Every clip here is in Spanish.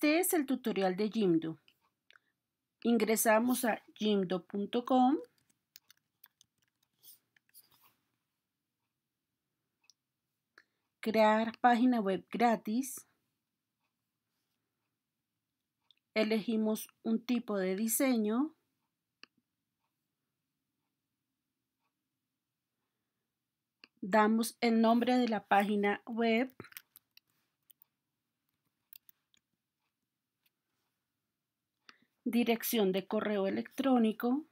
Este es el tutorial de Jimdo. Ingresamos a jimdo.com. Crear página web gratis. Elegimos un tipo de diseño. Damos el nombre de la página web. Dirección de correo electrónico,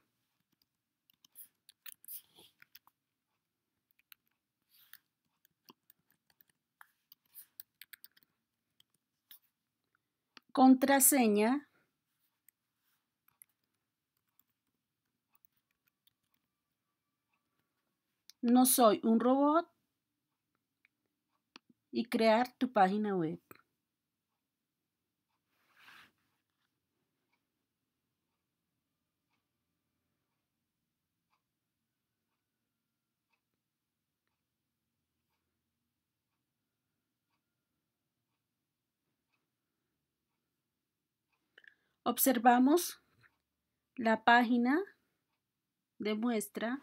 contraseña, no soy un robot. Y crear tu página web. Observamos la página de muestra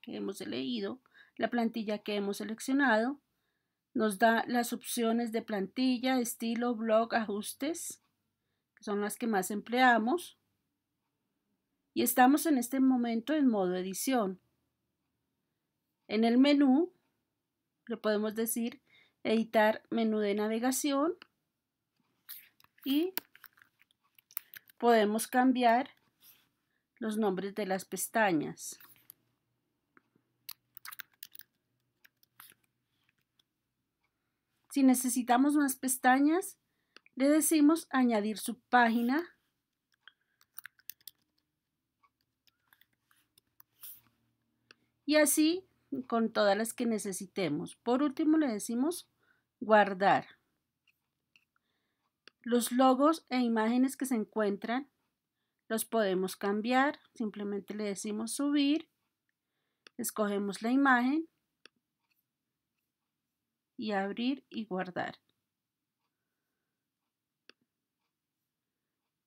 que hemos leído, la plantilla que hemos seleccionado, nos da las opciones de plantilla, estilo, blog, ajustes, que son las que más empleamos. Y estamos en este momento en modo edición. En el menú le podemos decir editar menú de navegación y podemos cambiar los nombres de las pestañas. Si necesitamos más pestañas, le decimos añadir su página y así con todas las que necesitemos. Por último le decimos guardar. Los logos e imágenes que se encuentran los podemos cambiar. Simplemente le decimos subir, escogemos la imagen y abrir y guardar.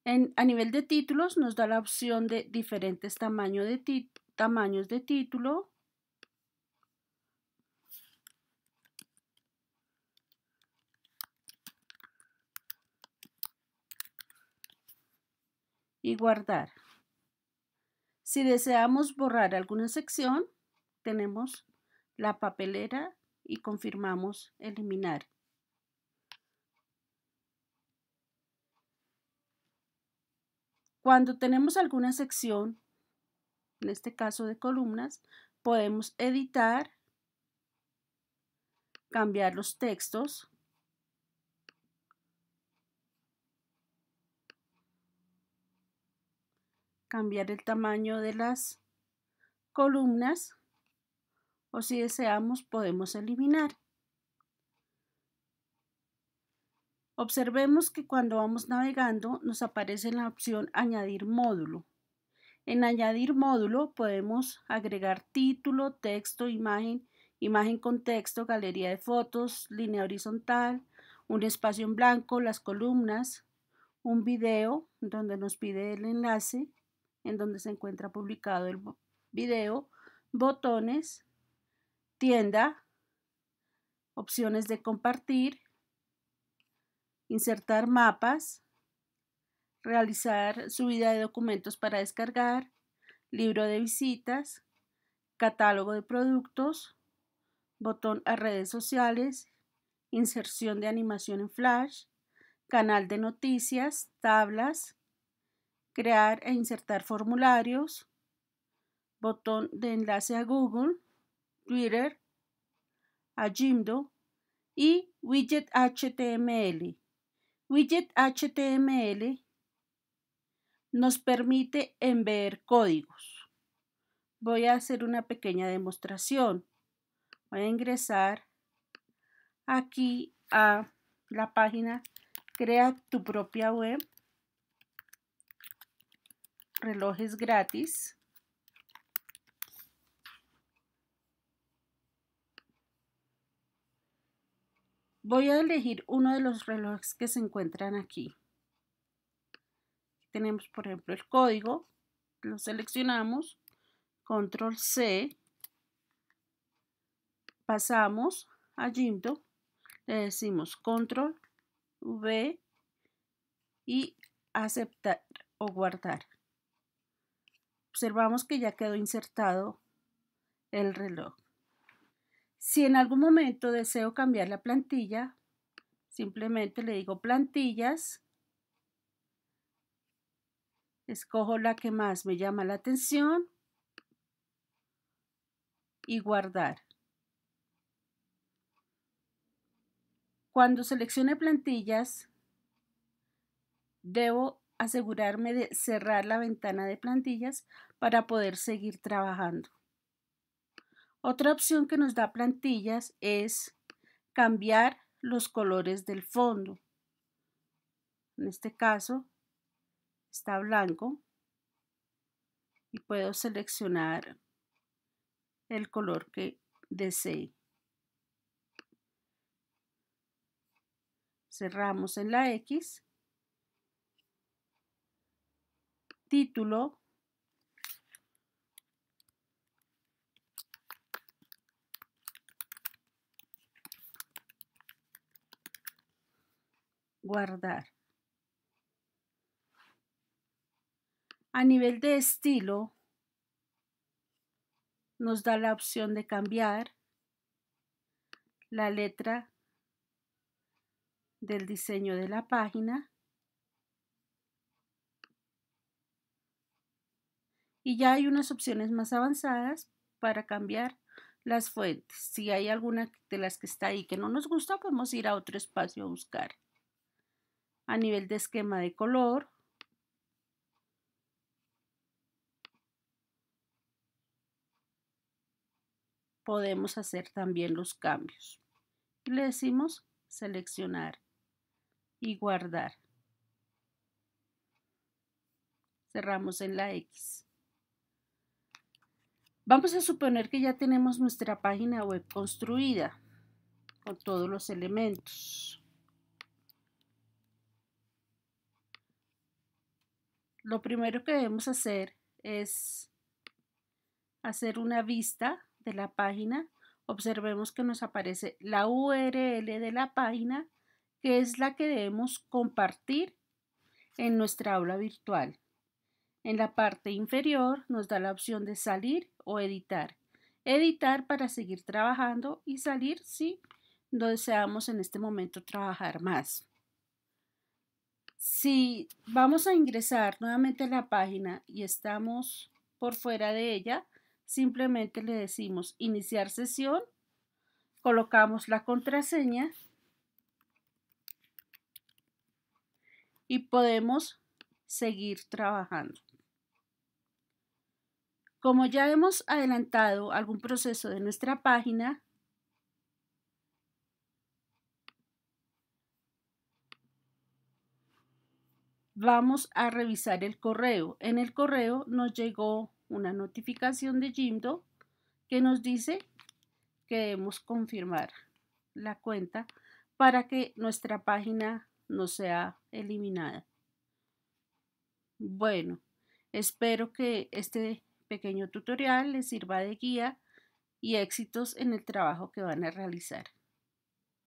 A nivel de títulos nos da la opción de diferentes de, tamaños de título y guardar. Si deseamos borrar alguna sección, tenemos la papelera y confirmamos eliminar. Cuando tenemos alguna sección, en este caso de columnas, podemos editar, cambiar los textos cambiar el tamaño de las columnas o si deseamos podemos eliminar. Observemos que cuando vamos navegando nos aparece la opción añadir módulo. En añadir módulo podemos agregar título, texto, imagen, imagen con texto, galería de fotos, línea horizontal, un espacio en blanco, las columnas, un video donde nos pide el enlace, en donde se encuentra publicado el video, botones, tienda, opciones de compartir, insertar mapas, realizar subida de documentos para descargar, libro de visitas, catálogo de productos, botón a redes sociales, inserción de animación en flash, canal de noticias, tablas, crear e insertar formularios, botón de enlace a Google, Twitter, a Jimdo y widget HTML. Widget HTML nos permite enviar códigos. Voy a hacer una pequeña demostración. Voy a ingresar aquí a la página Crea tu propia web relojes gratis. Voy a elegir uno de los relojes que se encuentran aquí. tenemos, por ejemplo, el código, lo seleccionamos, control C, pasamos a Jimdo, le decimos control V y aceptar o guardar. Observamos que ya quedó insertado el reloj. Si en algún momento deseo cambiar la plantilla, simplemente le digo plantillas, escojo la que más me llama la atención y guardar. Cuando seleccione plantillas, debo asegurarme de cerrar la ventana de plantillas para poder seguir trabajando. Otra opción que nos da plantillas es cambiar los colores del fondo. En este caso está blanco y puedo seleccionar el color que desee. Cerramos en la X. Título guardar. A nivel de estilo, nos da la opción de cambiar la letra del diseño de la página y ya hay unas opciones más avanzadas para cambiar las fuentes. Si hay alguna de las que está ahí que no nos gusta, podemos ir a otro espacio a buscar a nivel de esquema de color. Podemos hacer también los cambios. Le decimos seleccionar y guardar. Cerramos en la X. Vamos a suponer que ya tenemos nuestra página web construida con todos los elementos. lo primero que debemos hacer es hacer una vista de la página. Observemos que nos aparece la URL de la página, que es la que debemos compartir en nuestra aula virtual. En la parte inferior nos da la opción de salir o editar. Editar para seguir trabajando y salir si no deseamos en este momento trabajar más. Si vamos a ingresar nuevamente a la página y estamos por fuera de ella, simplemente le decimos iniciar sesión, colocamos la contraseña y podemos seguir trabajando. Como ya hemos adelantado algún proceso de nuestra página, vamos a revisar el correo. En el correo nos llegó una notificación de Jimdo que nos dice que debemos confirmar la cuenta para que nuestra página no sea eliminada. Bueno, espero que este pequeño tutorial les sirva de guía y éxitos en el trabajo que van a realizar.